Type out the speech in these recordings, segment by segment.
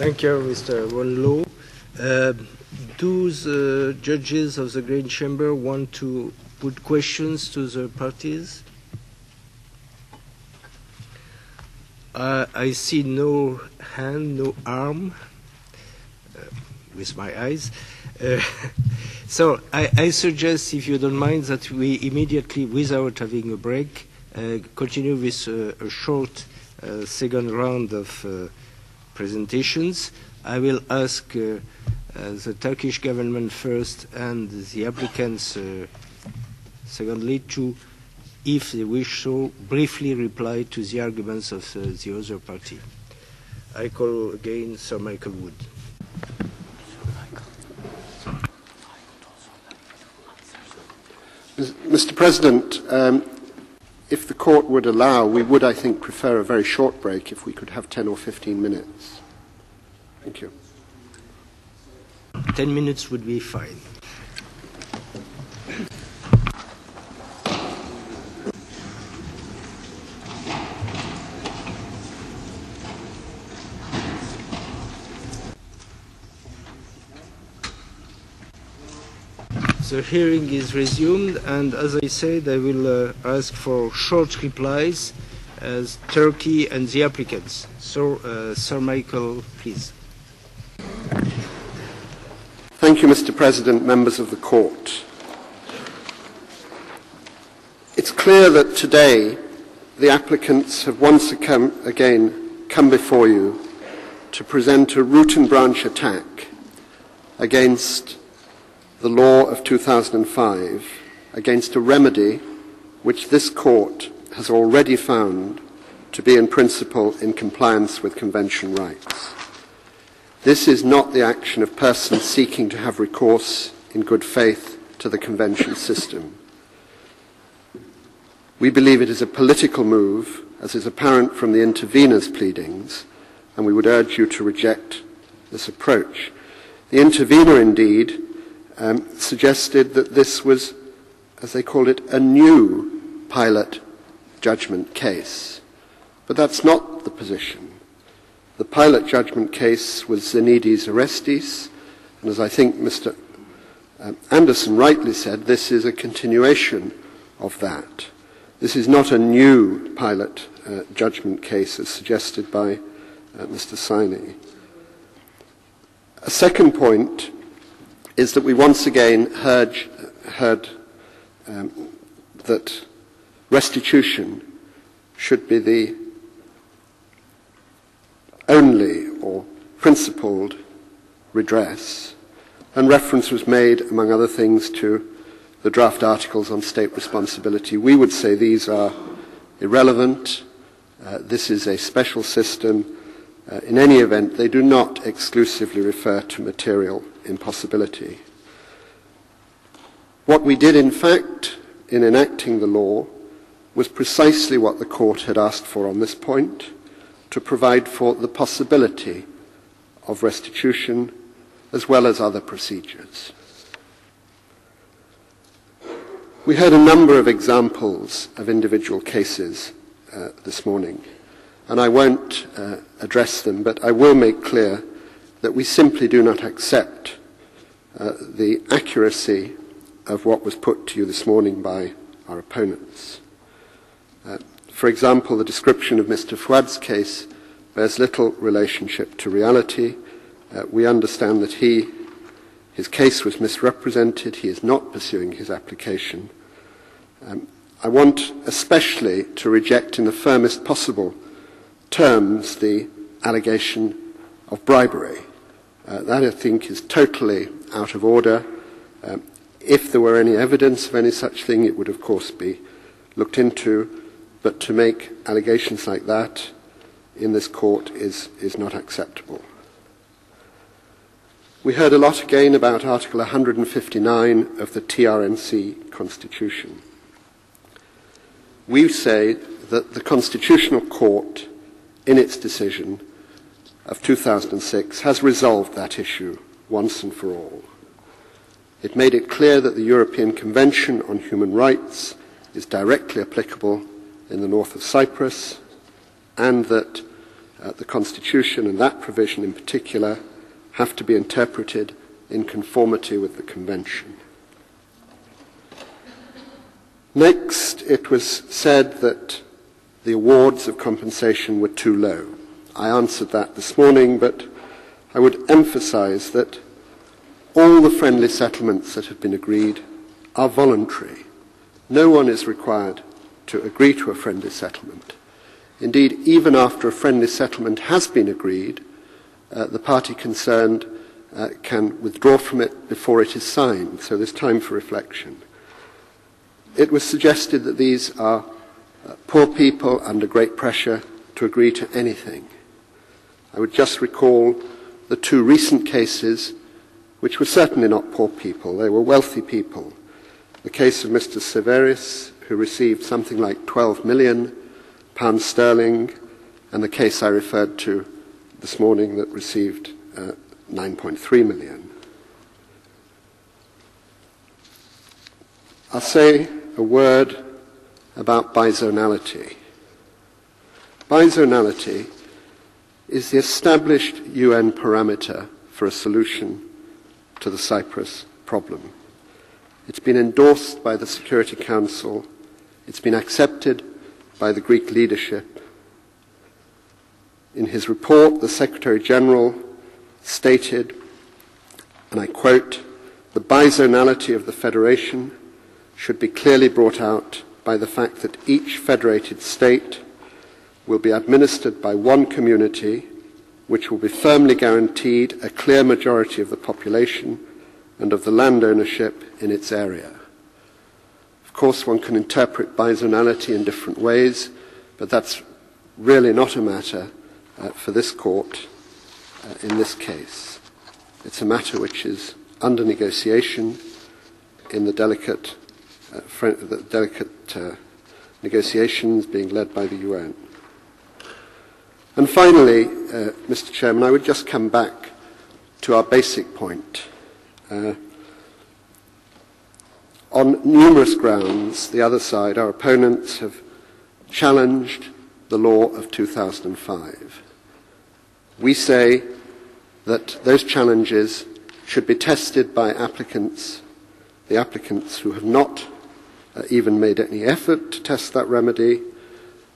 Thank you, Mr. Wonlo. Uh, do the judges of the Grand Chamber want to put questions to the parties? Uh, I see no hand, no arm, uh, with my eyes. Uh, so I, I suggest, if you don't mind, that we immediately, without having a break, uh, continue with uh, a short uh, second round of presentations. I will ask uh, uh, the Turkish government first and the applicants uh, secondly to if they wish so, briefly reply to the arguments of uh, the other party. I call again Sir Michael Wood. Mr. President, um, if the court would allow, we would, I think, prefer a very short break if we could have 10 or 15 minutes. Thank you. Ten minutes would be fine. The hearing is resumed, and as I said, I will uh, ask for short replies as Turkey and the applicants. So, uh, Sir Michael, please. Thank you, Mr. President, members of the court. It's clear that today the applicants have once again come before you to present a root and branch attack against the law of 2005, against a remedy which this court has already found to be in principle in compliance with convention rights. This is not the action of persons seeking to have recourse in good faith to the convention system. We believe it is a political move, as is apparent from the intervener's pleadings, and we would urge you to reject this approach. The intervener, indeed, um, suggested that this was, as they called it, a new pilot judgment case. But that's not the position. The pilot judgment case was Xenides-Arestis, and as I think Mr. Um, Anderson rightly said, this is a continuation of that. This is not a new pilot uh, judgment case as suggested by uh, Mr. Saini. A second point is that we once again heard, heard um, that restitution should be the only or principled redress. And reference was made, among other things, to the draft articles on state responsibility. We would say these are irrelevant. Uh, this is a special system Uh, in any event, they do not exclusively refer to material impossibility. What we did, in fact, in enacting the law was precisely what the court had asked for on this point to provide for the possibility of restitution as well as other procedures. We heard a number of examples of individual cases uh, this morning, and I won't uh, address them, but I will make clear that we simply do not accept uh, the accuracy of what was put to you this morning by our opponents. Uh, for example, the description of Mr. Fuad's case bears little relationship to reality. Uh, we understand that he, his case was misrepresented. He is not pursuing his application. Um, I want especially to reject in the firmest possible terms the allegation of bribery. Uh, that, I think, is totally out of order. Um, if there were any evidence of any such thing, it would, of course, be looked into. But to make allegations like that in this court is, is not acceptable. We heard a lot again about Article 159 of the TRNC Constitution. We say that the Constitutional Court, in its decision, of 2006 has resolved that issue once and for all. It made it clear that the European Convention on Human Rights is directly applicable in the north of Cyprus and that uh, the Constitution and that provision in particular have to be interpreted in conformity with the Convention. Next, it was said that the awards of compensation were too low. I answered that this morning, but I would emphasize that all the friendly settlements that have been agreed are voluntary. No one is required to agree to a friendly settlement. Indeed, even after a friendly settlement has been agreed, uh, the party concerned uh, can withdraw from it before it is signed, so there's time for reflection. It was suggested that these are uh, poor people under great pressure to agree to anything. I would just recall the two recent cases, which were certainly not poor people, they were wealthy people. The case of Mr. Severus, who received something like 12 million pounds sterling, and the case I referred to this morning that received uh, 9.3 million. I'll say a word about bizonality. Bizonality is the established UN parameter for a solution to the Cyprus problem. It's been endorsed by the Security Council, it's been accepted by the Greek leadership. In his report, the Secretary General stated, and I quote, the bizonality of the Federation should be clearly brought out by the fact that each federated state will be administered by one community which will be firmly guaranteed a clear majority of the population and of the land ownership in its area. Of course, one can interpret bizonality in different ways, but that's really not a matter uh, for this court uh, in this case. It's a matter which is under negotiation in the delicate, uh, the delicate uh, negotiations being led by the UN. And finally, uh, Mr. Chairman, I would just come back to our basic point. Uh, on numerous grounds, the other side, our opponents, have challenged the law of 2005. We say that those challenges should be tested by applicants, the applicants who have not even made any effort to test that remedy.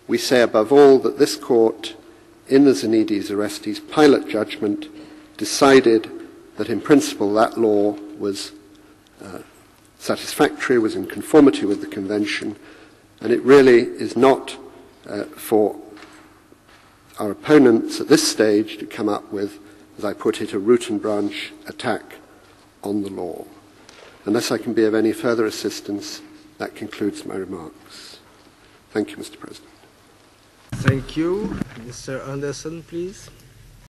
We say above all that this court in the Xenides-Arestis pilot judgment decided that in principle that law was uh, satisfactory, was in conformity with the convention, and it really is not uh, for our opponents at this stage to come up with, as I put it, a root and branch attack on the law. Unless I can be of any further assistance, that concludes my remarks. Thank you, Mr. President. Thank you. Mr. Anderson, please.